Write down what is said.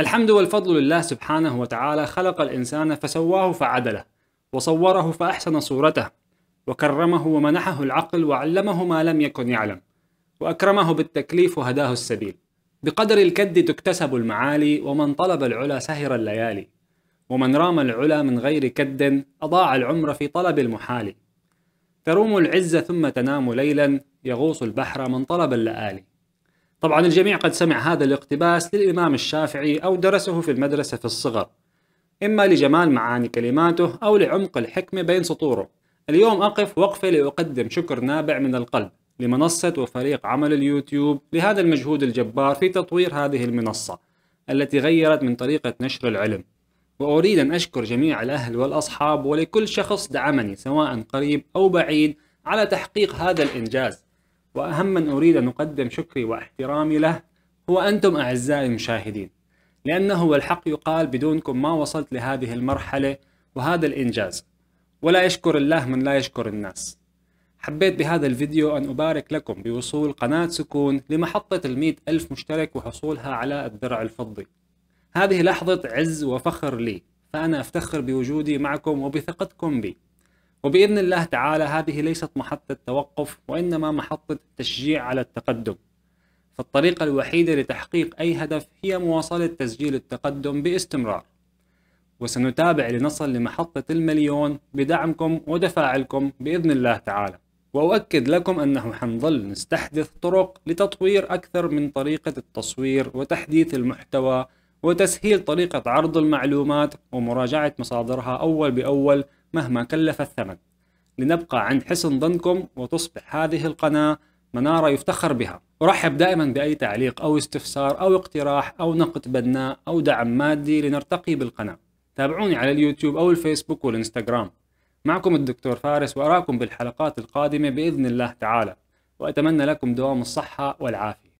الحمد والفضل لله سبحانه وتعالى خلق الإنسان فسواه فعدله وصوره فأحسن صورته وكرمه ومنحه العقل وعلمه ما لم يكن يعلم وأكرمه بالتكليف وهداه السبيل. بقدر الكد تكتسب المعالي ومن طلب العلا سهر الليالي ومن رام العلا من غير كد أضاع العمر في طلب المحال تروم العز ثم تنام ليلا يغوص البحر من طلب اللآلي. طبعا الجميع قد سمع هذا الاقتباس للإمام الشافعي أو درسه في المدرسة في الصغر إما لجمال معاني كلماته أو لعمق الحكمة بين سطوره. اليوم أقف وقفة لأقدم شكر نابع من القلب لمنصة وفريق عمل اليوتيوب لهذا المجهود الجبار في تطوير هذه المنصة التي غيرت من طريقة نشر العلم. وأريد أن أشكر جميع الأهل والأصحاب ولكل شخص دعمني سواء قريب أو بعيد على تحقيق هذا الإنجاز. وأهم من أريد أن أقدم شكري واحترامي له هو أنتم أعزائي المشاهدين لأنه والحق يقال بدونكم ما وصلت لهذه المرحلة وهذا الإنجاز. ولا يشكر الله من لا يشكر الناس. حبيت بهذا الفيديو أن أبارك لكم بوصول قناة سكون لمحطة المئة ألف مشترك وحصولها على الدرع الفضي. هذه لحظة عز وفخر لي فأنا أفتخر بوجودي معكم وبثقتكم بي. وبإذن الله تعالى هذه ليست محطة توقف وإنما محطة تشجيع على التقدم. فالطريقة الوحيدة لتحقيق أي هدف هي مواصلة تسجيل التقدم باستمرار. وسنتابع لنصل لمحطة المليون بدعمكم وتفاعلكم بإذن الله تعالى. وأؤكد لكم أنه حنظل نستحدث طرق لتطوير أكثر من طريقة التصوير وتحديث المحتوى وتسهيل طريقة عرض المعلومات ومراجعة مصادرها أول بأول مهما كلف الثمن. لنبقى عند حسن ظنكم وتصبح هذه القناة منارة يفتخر بها. أرحب دائما بأي تعليق أو استفسار أو اقتراح أو نقد بناء أو دعم مادي لنرتقي بالقناة. تابعوني على اليوتيوب أو الفيسبوك والإنستغرام. معكم الدكتور فارس وأراكم بالحلقات القادمة بإذن الله تعالى. وأتمنى لكم دوام الصحة والعافية.